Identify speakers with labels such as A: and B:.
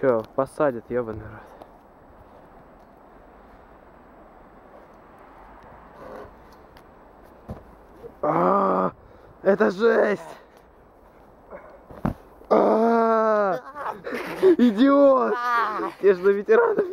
A: Че, посадят, ебаный рот. А, это жесть! А, Идиот! Я же на ветеранов